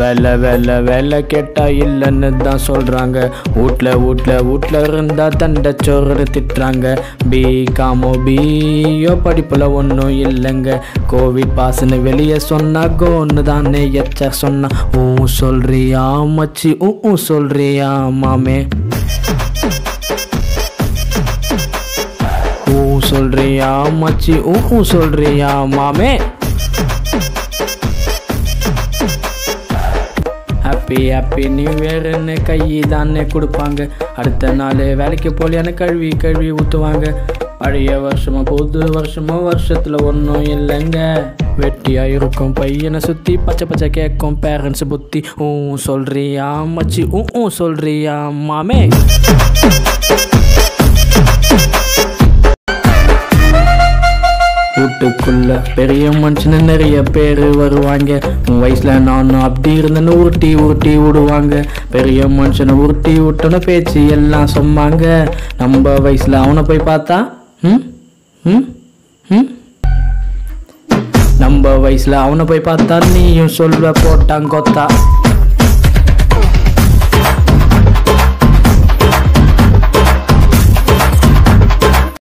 வேலை வேலை வேலை கேட்டா இல்லைன்னு தான் சொல்றாங்க. வீட்ல வீட்ல வீட்ல இருந்தா சோறு திட்டுறாங்க. பி காமோ பியோ படிப்புல ஒன்றும் இல்லைங்க. கோவிட் பாஸ்னு வெளியே சொன்னா கோன்னு தானே எச்ச சொன்னா. ஊ சொல்றியா மச்சி ஊ சொல்றியா மாமே. ஊ சொல்றியா மச்சி ஊ ஊ சொல்றியா மாமே. ஹாப்பி ஹாப்பி நியூ இயர்னு கை தானே கொடுப்பாங்க. அடுத்த நாள் வேலைக்கு போலியான கழுவி கழுவி ஊற்றுவாங்க பழைய வருஷமா புது வருஷமா வருஷத்தில் ஒன்றும் இல்லைங்க. வெட்டியாக இருக்கும் பையனை சுற்றி பச்சை பச்சை கேட்கும் பேரண்ட்ஸ் புத்தி. ஊ சொல்றியா மச்சி? ஊ ஊ சொல்றியா மாமே? வீட்டுக்குள்ள பெரிய மனுஷனு நிறைய பேர் வருவாங்க. உன் வயசுல நானும் அப்படி இருந்தேன்னு உருட்டி உருட்டி விடுவாங்க. பெரிய மனுஷனை உருட்டி விட்டோன்னு பேச்சு எல்லாம் சொன்னாங்க. நம்ம வயசுல அவனை போய் பார்த்தா? ம்? ம்? ம்? நம்ம வயசுல அவனை போய் பார்த்தா நீயும் சொல்வ போட்டாங்கொத்தா